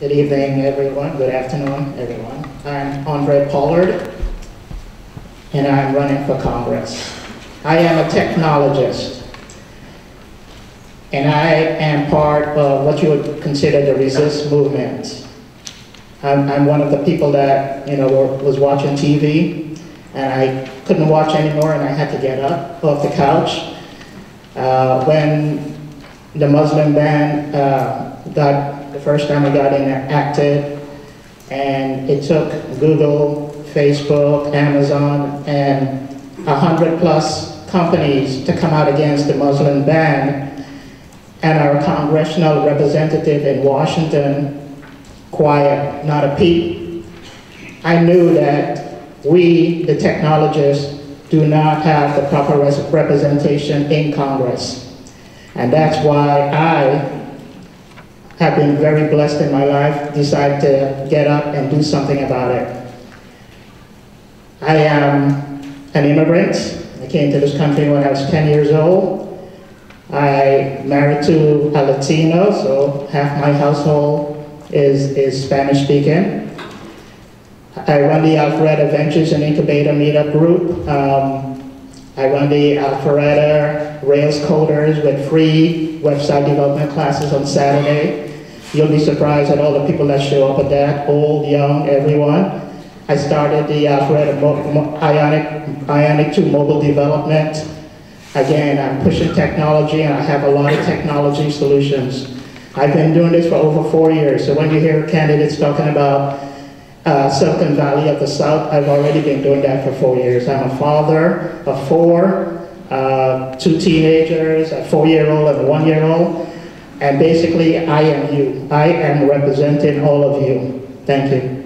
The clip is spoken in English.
Good evening, everyone. Good afternoon, everyone. I'm Andre Pollard, and I'm running for Congress. I am a technologist, and I am part of what you would consider the resist movement. I'm, I'm one of the people that, you know, was watching TV, and I couldn't watch anymore, and I had to get up off the couch. Uh, when the Muslim ban uh, got, the first time it got enacted, and it took Google, Facebook, Amazon, and a hundred plus companies to come out against the Muslim ban, and our congressional representative in Washington, quiet, not a peep. I knew that we, the technologists, do not have the proper representation in Congress. And that's why I have been very blessed in my life, decided to get up and do something about it. I am an immigrant. I came to this country when I was 10 years old. I married to a Latino, so half my household is, is Spanish speaking. I run the Alpharetta Ventures and Incubator Meetup Group. Um, I run the Alpharetta Rails Coders with free website development classes on Saturday. You'll be surprised at all the people that show up at that, old, young, everyone. I started the Alpharetta Ionic, Ionic 2 mobile development. Again, I'm pushing technology and I have a lot of technology solutions. I've been doing this for over four years, so when you hear candidates talking about uh, Silicon Valley of the South, I've already been doing that for four years. I'm a father of four, uh, two teenagers, a four-year-old and a one-year-old, and basically I am you. I am representing all of you. Thank you.